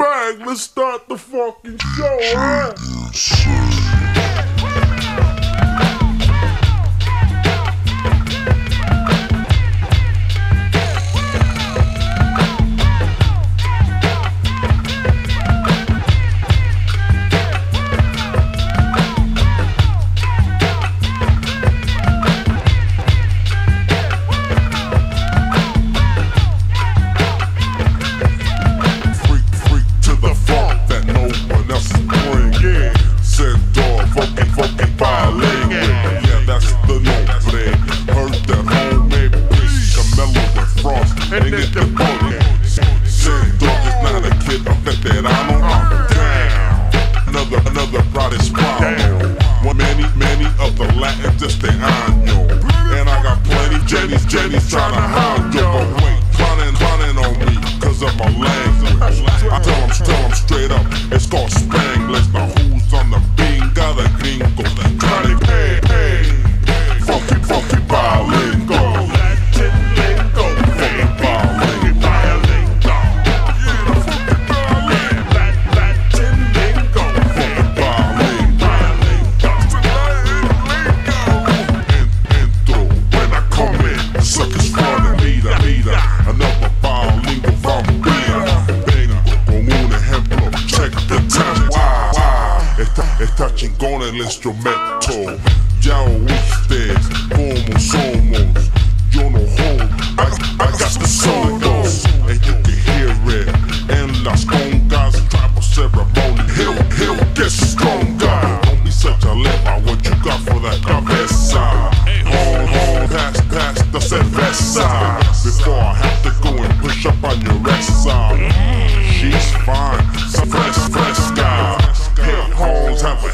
bag, let's start the fucking show, huh? Called Spanglish. Now who's on the bean? Got a gringo. To pay, pay. Funky, funky bilingo. Latin lingo. Funky bilingo. Latin lingo. Funky bilingo. When I come in, the suckers of me, mira, another chingón el instrumento. Ya oíste cómo somos. Yo no I, I got the solos, and you can hear it. En las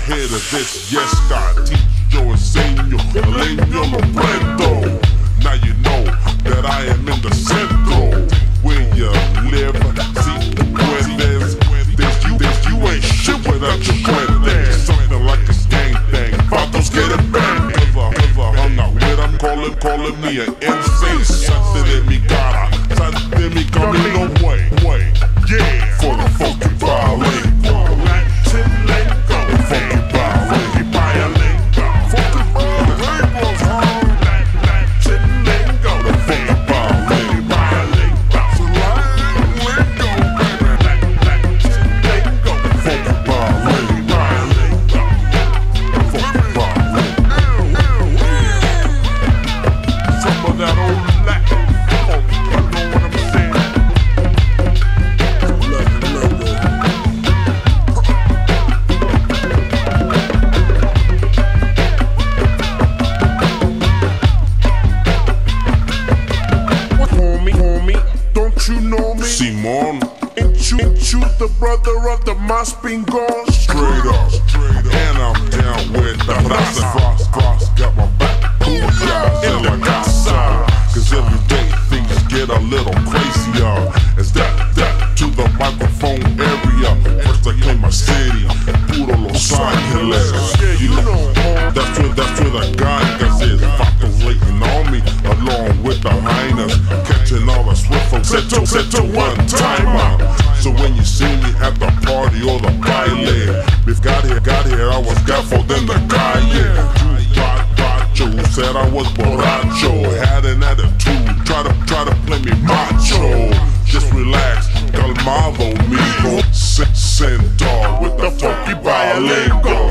head of this, yes, God. Teach yo enseño, leño lo prendo. Now you know that I am in the centro. Where you live, see, puedes. There's you, there's you ain't shit without your puentes. Something like a gang thing. Vatos get it bang. Ever, ever hung out with them, calling, calling me an insane. Something in me cara, something in me camino way, way. Yeah, Simon. Ain't you, ain't the brother of the Maspingon? Straight up, swift folks, set to, one timer. Uh. So when you see me at the party or the baile, if got here, got here, I was gaffo than the guy, yeah. Borracho, said I was borracho, had an attitude, try to, try to play me macho. Just relax, calmado. Se- Centaur with the funky bilingo.